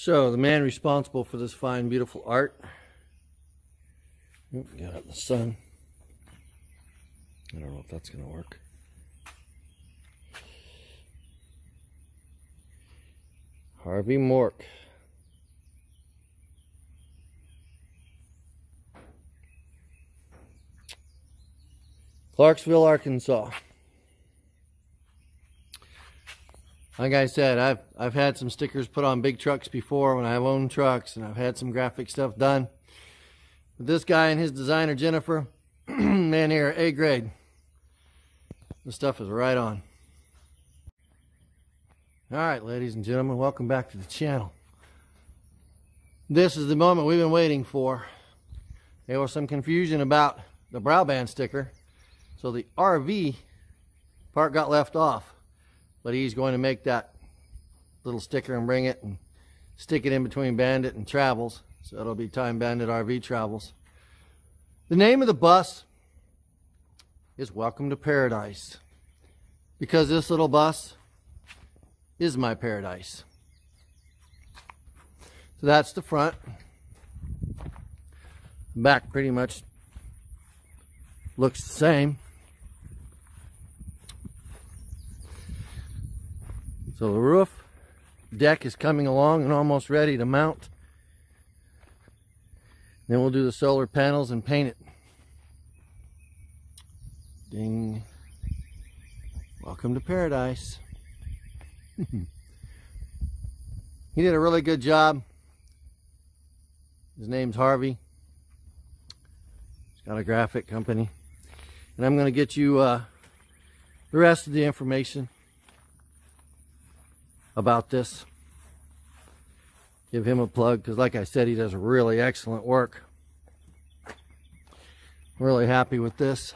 So, the man responsible for this fine, beautiful art. Oop, Got out in the sun. I don't know if that's going to work. Harvey Mork. Clarksville, Arkansas. Like I said, I've I've had some stickers put on big trucks before when I've owned trucks, and I've had some graphic stuff done. But this guy and his designer Jennifer, man, here A grade. The stuff is right on. All right, ladies and gentlemen, welcome back to the channel. This is the moment we've been waiting for. There was some confusion about the brow band sticker, so the RV part got left off but he's going to make that little sticker and bring it and stick it in between Bandit and Travels. So it'll be Time Bandit RV Travels. The name of the bus is Welcome to Paradise because this little bus is my paradise. So that's the front. Back pretty much looks the same. So the roof deck is coming along and almost ready to mount. Then we'll do the solar panels and paint it. Ding. Welcome to paradise. he did a really good job. His name's Harvey. He's got a graphic company. And I'm going to get you uh, the rest of the information about this. Give him a plug because, like I said, he does really excellent work. Really happy with this.